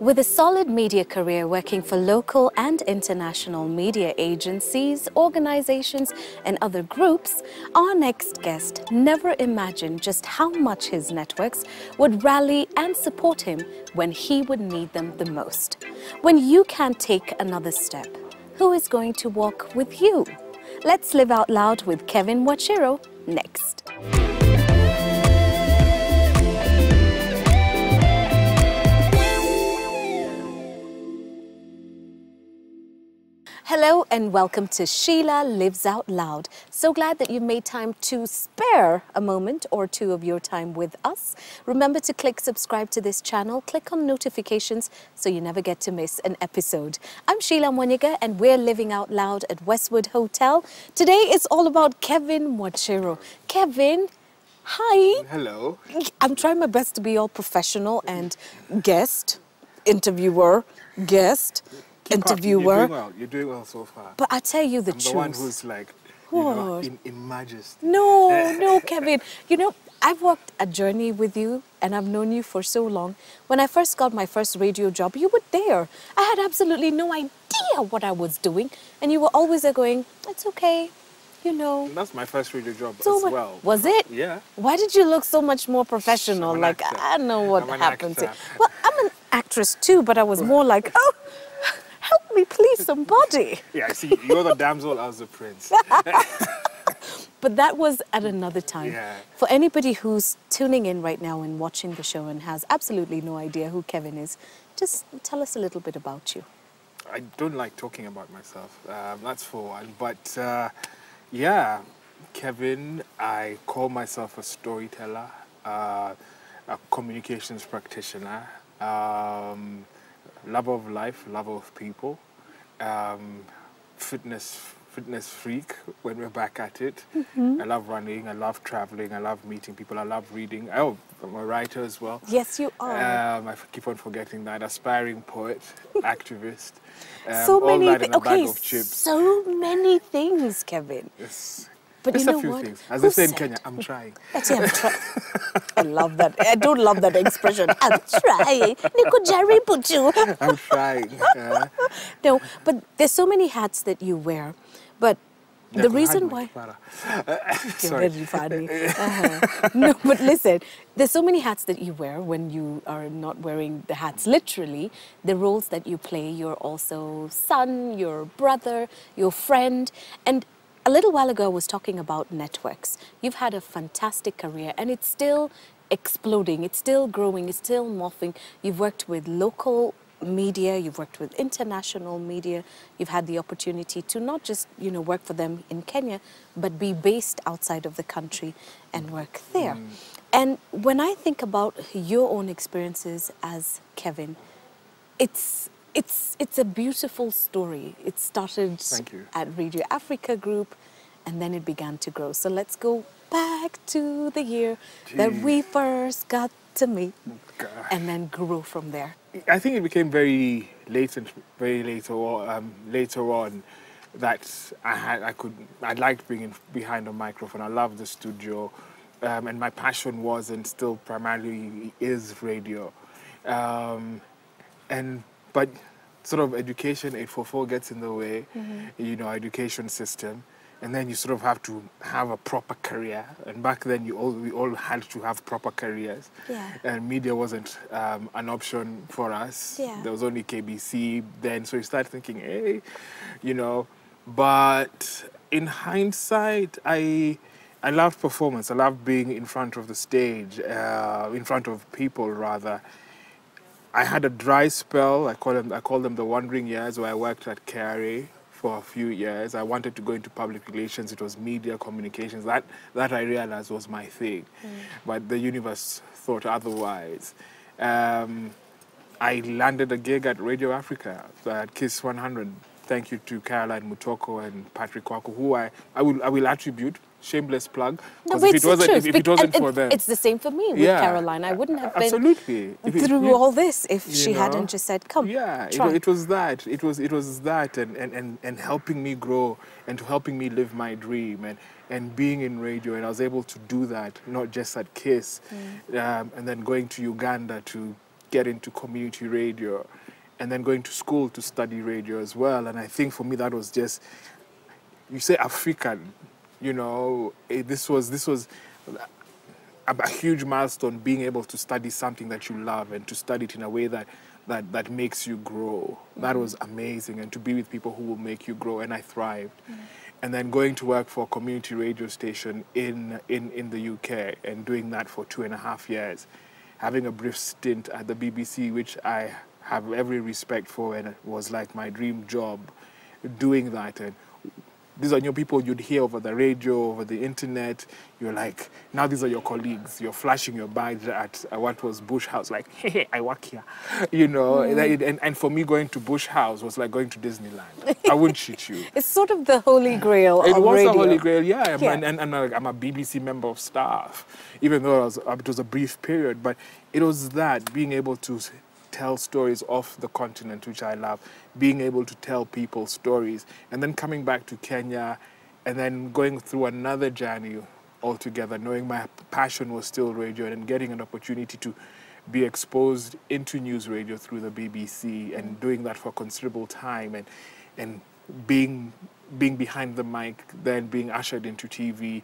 With a solid media career working for local and international media agencies, organizations, and other groups, our next guest never imagined just how much his networks would rally and support him when he would need them the most. When you can't take another step, who is going to walk with you? Let's live out loud with Kevin Mwachiro next. Hello and welcome to Sheila Lives Out Loud. So glad that you've made time to spare a moment or two of your time with us. Remember to click subscribe to this channel, click on notifications so you never get to miss an episode. I'm Sheila Mwanyika and we're living out loud at Westwood Hotel. Today is all about Kevin Mwachiro. Kevin, hi. Hello. I'm trying my best to be all professional and guest, interviewer, guest Keep interviewer. You're doing well. You're doing well so far. But I tell you the I'm truth. the one who's like, know, in, in majesty. No, no, Kevin. You know, I've walked a journey with you and I've known you for so long. When I first got my first radio job, you were there. I had absolutely no idea what I was doing. And you were always there going, it's okay, you know. That's my first radio job So as well. Was it? Yeah. Why did you look so much more professional? Like, actor. I don't know what I'm happened to. Well, I'm an actress too, but I was more like, oh, help me, please, somebody. Yeah, I see. You're the damsel, I was the prince. But that was at another time. Yeah. For anybody who's tuning in right now and watching the show and has absolutely no idea who Kevin is, just tell us a little bit about you. I don't like talking about myself. Um, that's for one. But uh, yeah, Kevin, I call myself a storyteller, uh, a communications practitioner, um, lover of life, lover of people, um, fitness fitness freak when we're back at it. I love running, I love traveling, I love meeting people, I love reading. Oh, I'm a writer as well. Yes, you are. Um, I keep on forgetting that. Aspiring poet, activist. Um, so all many that thi- in a okay, of chips. so many things, Kevin. Yes. But Just you know a few what? things. As Who they say in said- Kenya, I'm trying. It, I'm trying. I love that. I don't love that expression. I'm trying. Niko Buju. I'm trying. Uh, No, but there's so many hats that you wear. But the reason why. You're Sorry. very funny. Uh-huh. No, but listen, there's so many hats that you wear when you are not wearing the hats literally. The roles that you play, you're also son, your brother, your friend. And a little while ago, I was talking about networks. You've had a fantastic career and it's still exploding, it's still growing, it's still morphing. You've worked with local media, you've worked with international media, you've had the opportunity to not just, you know, work for them in Kenya, but be based outside of the country and work there. Mm. And when I think about your own experiences as Kevin, it's it's it's a beautiful story. It started Thank you. at Radio Africa Group and then it began to grow. So let's go back to the year that we first got to meet and then grow from there. I think it became very latent, very later, on- um, later on that I had, I could, I liked being in, behind a microphone. I loved the studio, um, and my passion was and still primarily is radio. Um, and but sort of education 844 gets in the way, you know, education system. And then you sort of have to have a proper career. And back then, you all, we all had to have proper careers Yeah. and media wasn't um, an option for us. Yeah. There was only KBC then, so you start thinking, hey, you know. But in hindsight, I I loved performance. I loved being in front of the stage, uh, in front of people rather. I had a dry spell. I call them I call them the wandering years where I worked at KRA for a few years. I wanted to go into public relations. It was media communications. That that I realized was my thing, but the universe thought otherwise. Um, I landed a gig at Radio Africa at Kiss 100. Thank you to Caroline Mutoko and Patrick Quarcoo, who I, I will I will attribute shameless plug No, because but if it's it the wasn't truth. if, if it wasn't for them, It's the same for me with Yeah. Caroline. I wouldn't have been absolutely If it- through you- all this if she hadn't just said, come, yeah it, it was that it was it was that and, and, and, and helping me grow and to helping me live my dream and and being in radio and I was able to do that not just at Kiss Mm. um, and then going to Uganda to get into community radio and then going to school to study radio as well. And I think for me, that was just, you say African, you know, eh, this was, this was a, a huge milestone being able to study something that you love and to study it in a way that, that, that makes you grow. That was amazing. And to be with people who will make you grow. And I thrived. And then going to work for a community radio station in, in, in the UK and doing that for two and a half years. Having a brief stint at the BBC, which I have every respect for, and it was like my dream job doing that. And these are new people you'd hear over the radio, over the internet. You're like, now these are your colleagues. You're flashing your badge at what was Bush House, like, hey, hey, I work here. You know, and, and, and for me, going to Bush House was like going to Disneyland. I wouldn't cheat you. It's sort of the holy grail It was radio. a holy grail, yeah. I'm- Yeah. And, and, and I'm a BBC member of staff, even though it was, it was a brief period. But it was that, being able to tell stories off the continent, which I love, being able to tell people stories, and then coming back to Kenya and then going through another journey altogether, knowing my passion was still radio and getting an opportunity to be exposed into news radio through the BBC and doing that for a considerable time and and being being behind the mic, then being ushered into TV,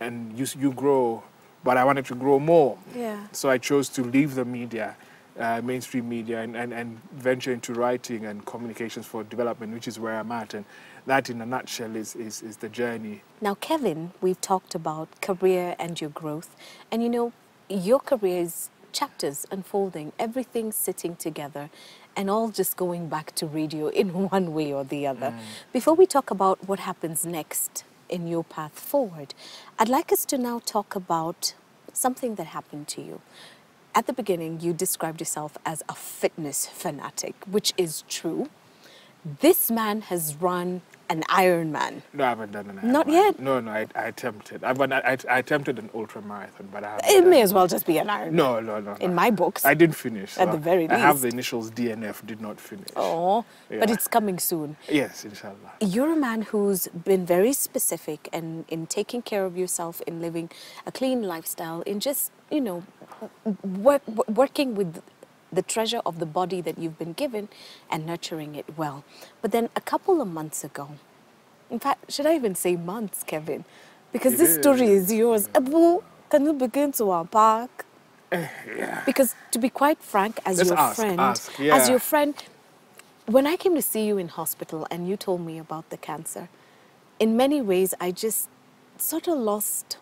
and you you grow. But I wanted to grow more, Yeah. so I chose to leave the media, uh, mainstream media, and, and, and venture into writing and communications for development, which is where I'm at. And that, in a nutshell, is, is, is the journey. Now, Kevin, we've talked about career and your growth. And you know, your career is chapters unfolding, everything sitting together, and all just going back to radio in one way or the other. Before we talk about what happens next in your path forward, I'd like us to now talk about something that happened to you. At the beginning, you described yourself as a fitness fanatic, which is true. This man has run an Ironman. No, I haven't done an Not Ironman. yet? No, no, I, I attempted. I've, I, I, I attempted an ultra marathon, but I haven't. It may as well just be an Ironman. No, no, no. In no. my books. I didn't finish. At the so very I have the initials DNF, did not finish. Oh, but it's coming soon. Yes, inshallah. You're a man who's been very specific and in taking care of yourself, in living a clean lifestyle, in just, you know, work, working with the treasure of the body that you've been given and nurturing it well. But then a couple of months ago, in fact, should I even say months, Kevin? Because It this story is. is yours. Abu, can you begin to unpack? Yeah. Because to be quite frank, as Let's your ask, friend, ask, as your friend, when I came to see you in hospital and you told me about the cancer, in many ways I just sort of lost.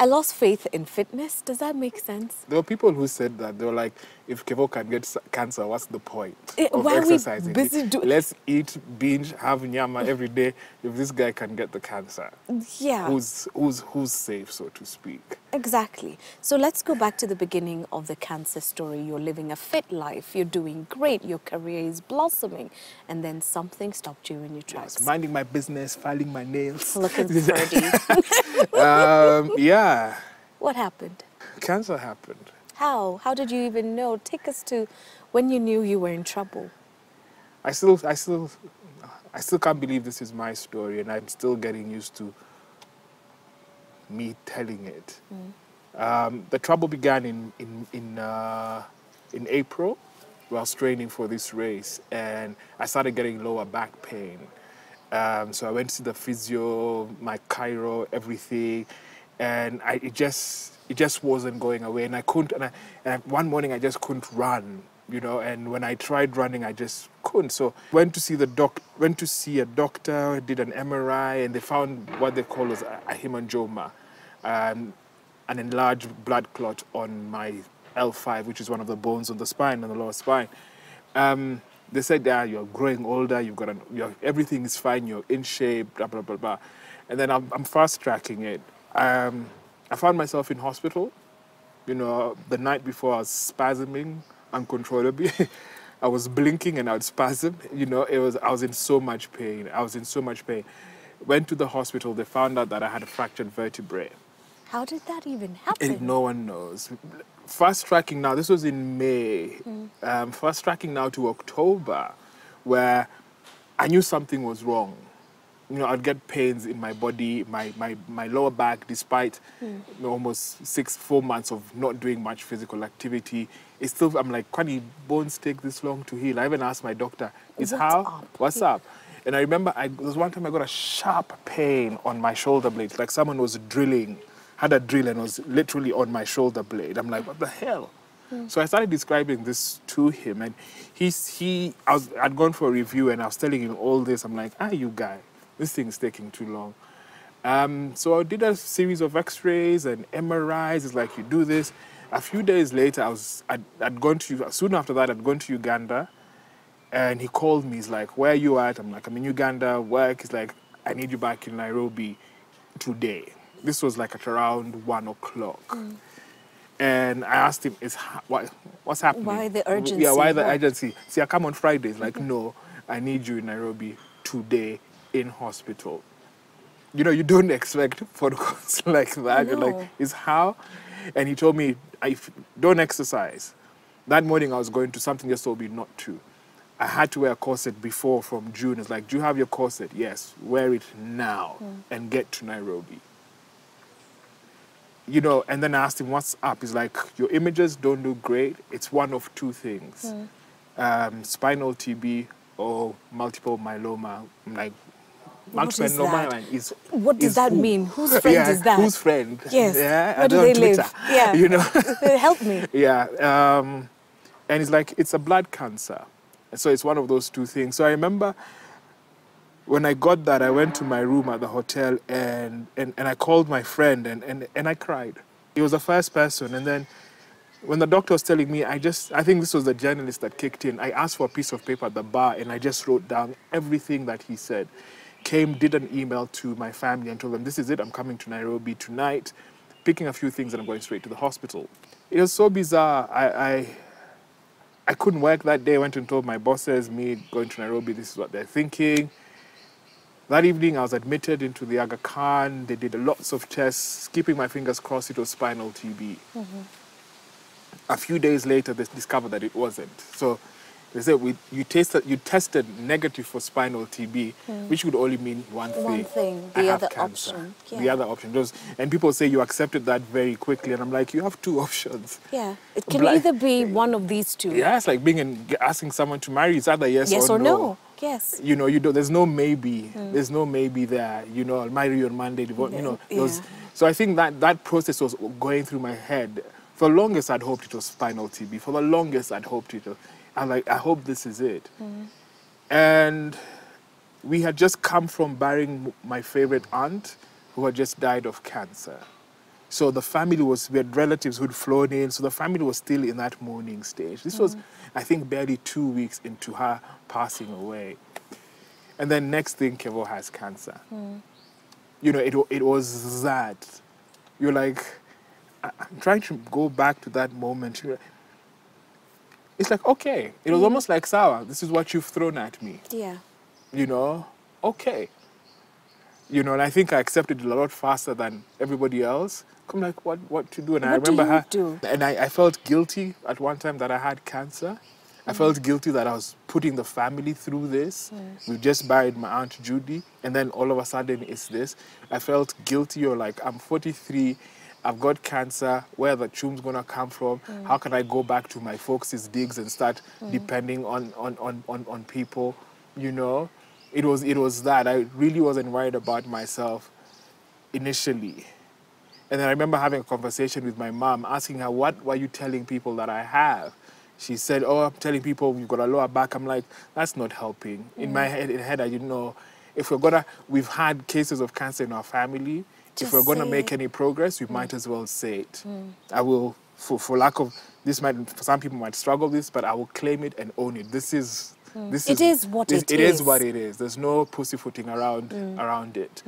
I lost faith in fitness. Does that make sense? There were people who said that they were like, if Kevo can get cancer, what's the point Eh, of why are we exercising? busy do- Let's eat, binge, have nyama every day. If this guy can get the cancer, Yeah. who's who's who's safe, so to speak? Exactly. So let's go back to the beginning of the cancer story. You're living a fit life, you're doing great, your career is blossoming, and then something stopped you in your tracks. was minding my business, filing my nails. Looking pretty. um, yeah, what happened? cancer happened. How? How did you even know? Take us to when you knew you were in trouble. I still, I still, I still can't believe this is my story, and I'm still getting used to me telling it. Um, the trouble began in in in uh, in April. while training for this race, and I started getting lower back pain. Um, so I went to the physio, my chiro, everything, and I, it just it just wasn't going away. And I couldn't. And, I, and one morning I just couldn't run, you know. And when I tried running, I just couldn't. So went to see the doc. Went to see a doctor. Did an MRI, and they found what they call as a, a hemangioma, um, an enlarged blood clot on my L5, which is one of the bones on the spine, on the lower spine. Um, they said, yeah, you're growing older, you've got an, you're, everything is fine, you're in shape, blah, blah, blah, blah. And then I'm, I'm fast tracking it. Um, I found myself in hospital. You know, the night before I was spasming uncontrollably. I was blinking and I would spasm. You know, it was, I was in so much pain. I was in so much pain. Went to the hospital, they found out that I had a fractured vertebrae. How did that even happen? And no one knows. Fast tracking now, this was in May. Um, fast tracking now to October, where I knew something was wrong. You know, I'd get pains in my body, my, my, my lower back, despite you know, almost six, four months of not doing much physical activity. it's still, I'm like, Kwani, bones take this long to heal. I even asked my doctor, is What's how? up? What's up? And I remember I, there was one time I got a sharp pain on my shoulder blade, like someone was drilling, had a drill and was literally on my shoulder blade. I'm like, what the hell? So I started describing this to him, and he's he. I was I'd gone for a review, and I was telling him all this. I'm like, ah, you guy, this thing is taking too long. Um, so I did a series of X-rays and MRIs. It's like you do this. A few days later, I was I'd, I'd gone to soon after that I'd gone to Uganda, and he called me. He's like, "Where are you at?" I'm like, "I'm in Uganda. Work." He's like, "I need you back in Nairobi today." This was like at around one o'clock. And I asked him, "Is what, what's happening? Why the urgency? Yeah, why the What? urgency? See, I come on Fridays. Like, no, I need you in Nairobi today in hospital. You know, you don't expect phone calls like that. You're No. like, is how? And he told me, I f- don't exercise. That morning I was going to something just told me not to. I had to wear a corset before from June. It's like, do you have your corset? Yes, wear it now and get to Nairobi. You know, and then I asked him, what's up? He's like, your images don't look great. It's one of two things um, spinal TB or multiple myeloma. I'm like, Is. What does is that who? mean? Whose friend Yeah, is that? Whose friend? Yes. Yeah, Where I do they know, live? Yeah. You know? Help me. Yeah. Um, and it's like, it's a blood cancer. So it's one of those two things. So I remember when I got that, I went to my room at the hotel and, and, and I called my friend and, and, and I cried. He was the first person. And then when the doctor was telling me, I just, I think this was the journalist that kicked in. I asked for a piece of paper at the bar and I just wrote down everything that he said. Came, did an email to my family and told them, this is it, I'm coming to Nairobi tonight, picking a few things and I'm going straight to the hospital. It was so bizarre. I, I, I couldn't work that day. I went and told my bosses, me going to Nairobi, this is what they're thinking. That evening, I was admitted into the Aga Khan. They did lots of tests, keeping my fingers crossed it was spinal TB. Mm-hmm. A few days later, they discovered that it wasn't. So they said we, you, tasted, you tested negative for spinal TB, hmm. which would only mean one thing. One thing, I the have other option, The other option. Those, and people say you accepted that very quickly. And I'm like, you have two options. Yeah. It can Bli- either be one of these two. Yeah, it's like being in, asking someone to marry. It's either yes, Yes or, or no. Yes. You know, you do, there's no maybe. Hmm. There's no maybe there. You know, I'll marry you on Monday. Divorce, You know, those, Yeah. so I think that that process was going through my head. For the longest, I'd hoped it was spinal TB. For the longest, I'd hoped it was. I'm like, I hope this is it. Mm-hmm. And we had just come from burying my favorite aunt, who had just died of cancer. So the family was, we had relatives who'd flown in, so the family was still in that mourning stage. This was, mm-hmm. I think, barely two weeks into her passing away. And then next thing, Kevo has cancer. Mm-hmm. You know, it, it was that. You're like, I- I'm trying to go back to that moment. It's like, okay, it was mm-hmm. almost like, sour. this is what you've thrown at me Yeah. you know, okay. You know, and I think I accepted it a lot faster than everybody else. I'm like, what, what to do? And I What do remember you her, do? and I, I felt guilty at one time that I had cancer. I felt mm-hmm. guilty that I was putting the family through this. We just buried my aunt Judy, and then all of a sudden it's this. I felt guilty, or like I'm 43, I've got cancer. Where the chum's gonna come from? Mm. How can I go back to my folks' digs and start mm. depending on, on, on, on, on people? You know, it was it was that I really wasn't worried about myself initially. And then I remember having a conversation with my mom, asking her, What were you telling people that I have? She said, Oh, I'm telling people you've got a lower back. I'm like, That's not helping. In my mm. head, in head, I didn't know if we're gonna, we've had cases of cancer in our family. Just if we're gonna make any progress, we mm. might as well say it. Mm. I will, for, for lack of, this might, for some people might struggle with this, but I will claim it and own it. This is, mm. this It is what this- it It is is. what it is. There's no pussyfooting around, around it.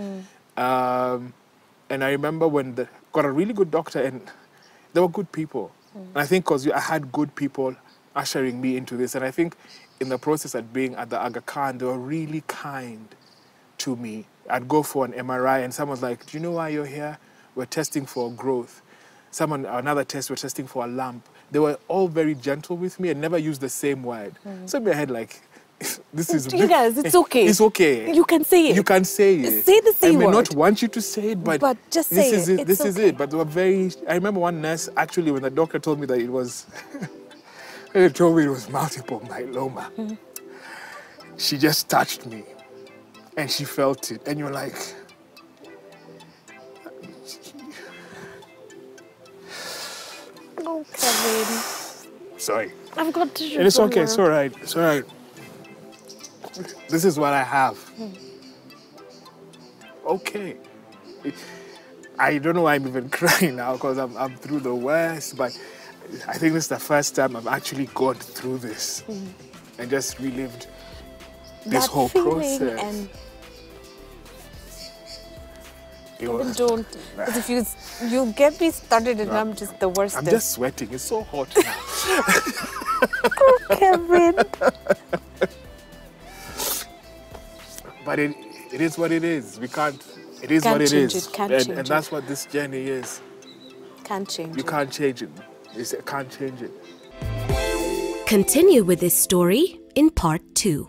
Um, and I remember when the, got a really good doctor, and they were good people. And I think because I had good people ushering me into this, and I think in the process of being at the Aga Khan, they were really kind to me. I'd go for an MRI, and someone's like, "Do you know why you're here? We're testing for growth." Someone another test, we're testing for a lump. They were all very gentle with me and never used the same word. Mm. So in my head, like, this is You guys, it's okay. It's okay. You can say it. You can say it. Say the C I may not want you to say it, but, But just this say is it. This It's is it. But they were very. I remember one nurse actually when the doctor told me that it was They told me it was multiple myeloma. Mm. She just touched me and she felt it. And you're like, Oh, Kevin. sorry. I've got to. And it's okay, it's all right, it's all right. This is what I have. Okay. I don't know why I'm even crying now because I'm, I'm through the worst, but I think this is the first time I've actually gone through this mm. and just relived this that whole process. And It was- don't. Because if you you get me started, and No. I'm just the worst. I'm just sweating. It's so hot now. Kevin. but it, it is what it is. We can't. It is Can't what it change it, can't and, change and that's what this journey is. Can't change. You it. can't change it. It's, can't change it. Continue with this story in part two.